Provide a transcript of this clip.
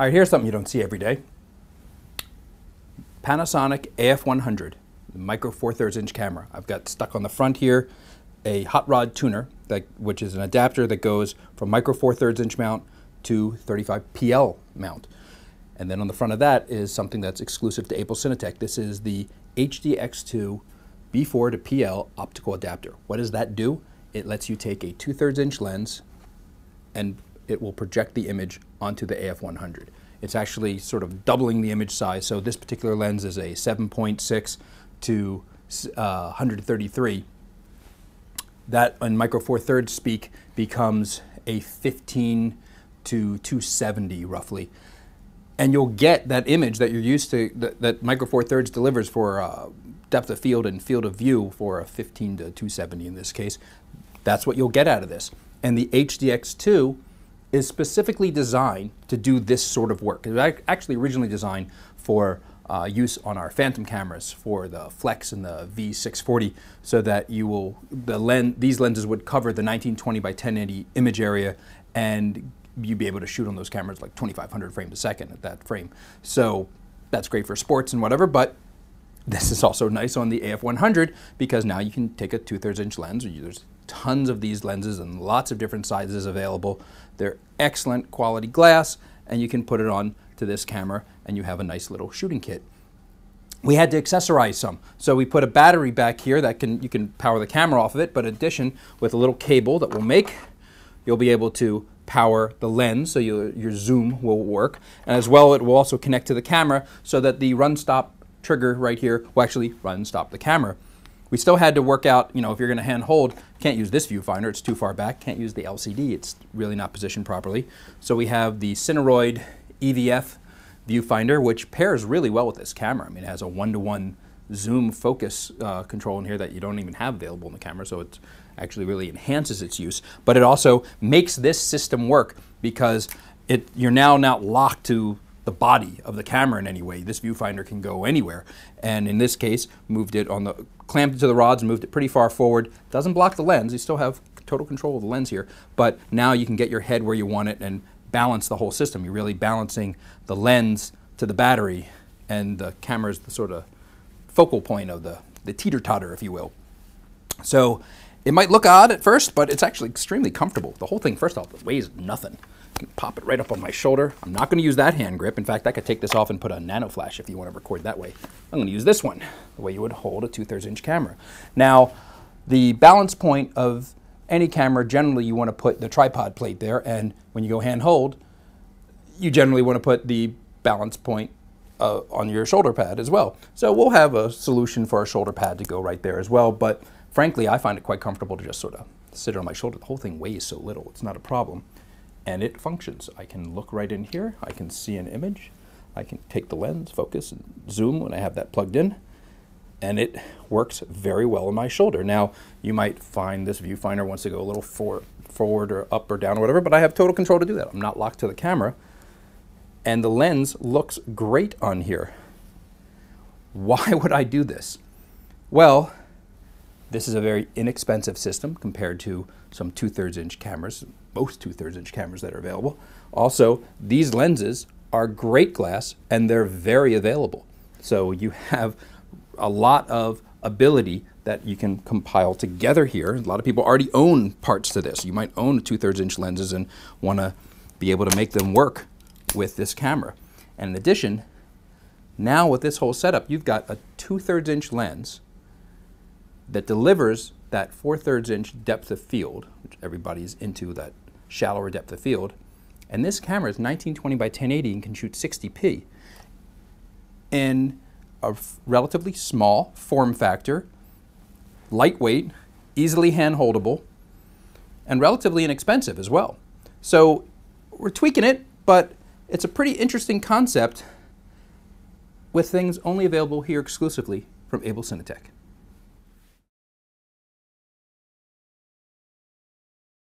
All right, here's something you don't see every day. Panasonic AF100, micro four thirds inch camera. I've got stuck on the front here a hot rod tuner, that, which is an adapter that goes from micro four thirds inch mount to 35 PL mount. And then on the front of that is something that's exclusive to AbelCineTech. This is the HDX2 B4 to PL optical adapter. What does that do? It lets you take a 2 thirds inch lens and it will project the image onto the AF100. It's actually sort of doubling the image size. So this particular lens is a 7.6 to uh, 133. That in micro four thirds speak becomes a 15 to 270 roughly. And you'll get that image that you're used to, that, that micro four thirds delivers for uh, depth of field and field of view for a 15 to 270 in this case. That's what you'll get out of this. And the HDX2 is specifically designed to do this sort of work. It was actually originally designed for uh, use on our Phantom cameras for the Flex and the V640, so that you will the lens these lenses would cover the 1920 by 1080 image area, and you'd be able to shoot on those cameras like 2,500 frames a second at that frame. So that's great for sports and whatever, but this is also nice on the AF100 because now you can take a two-thirds inch lens. or There's tons of these lenses and lots of different sizes available. They're excellent quality glass, and you can put it on to this camera and you have a nice little shooting kit. We had to accessorize some. So we put a battery back here that can you can power the camera off of it, but in addition with a little cable that will make, you'll be able to power the lens so you, your zoom will work. And as well it will also connect to the camera so that the run stop trigger right here will actually run stop the camera. We still had to work out, you know, if you're going to hand hold, can't use this viewfinder, it's too far back. Can't use the LCD, it's really not positioned properly. So we have the Cineroid EVF viewfinder, which pairs really well with this camera. I mean, it has a one-to-one zoom focus uh, control in here that you don't even have available in the camera, so it actually really enhances its use. But it also makes this system work because it, you're now not locked to the body of the camera in any way. This viewfinder can go anywhere. And in this case, moved it on the, clamped it to the rods and moved it pretty far forward. Doesn't block the lens. You still have total control of the lens here. But now you can get your head where you want it and balance the whole system. You're really balancing the lens to the battery and the camera is the sort of focal point of the, the teeter-totter, if you will. So it might look odd at first, but it's actually extremely comfortable. The whole thing, first off, weighs nothing You can pop it right up on my shoulder. I'm not going to use that hand grip. In fact, I could take this off and put a nanoFlash if you want to record that way. I'm going to use this one, the way you would hold a 2 thirds inch camera. Now, the balance point of any camera, generally you want to put the tripod plate there, and when you go hand hold, you generally want to put the balance point uh, on your shoulder pad as well. So we'll have a solution for our shoulder pad to go right there as well, but frankly, I find it quite comfortable to just sort of sit it on my shoulder. The whole thing weighs so little, it's not a problem and it functions. I can look right in here, I can see an image, I can take the lens, focus, and zoom when I have that plugged in, and it works very well on my shoulder. Now, you might find this viewfinder wants to go a little for, forward or up or down or whatever, but I have total control to do that. I'm not locked to the camera, and the lens looks great on here. Why would I do this? Well, this is a very inexpensive system compared to some two-thirds inch cameras, most two-thirds inch cameras that are available. Also, these lenses are great glass and they're very available. So you have a lot of ability that you can compile together here. A lot of people already own parts to this. You might own two-thirds inch lenses and want to be able to make them work with this camera. And in addition, now with this whole setup, you've got a two-thirds inch lens that delivers that four thirds inch depth of field, which everybody's into that shallower depth of field. And this camera is 1920 by 1080 and can shoot 60p in a relatively small form factor, lightweight, easily hand holdable, and relatively inexpensive as well. So we're tweaking it, but it's a pretty interesting concept with things only available here exclusively from AbelCineTech.